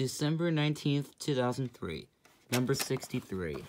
December 19th, 2003. Number 63.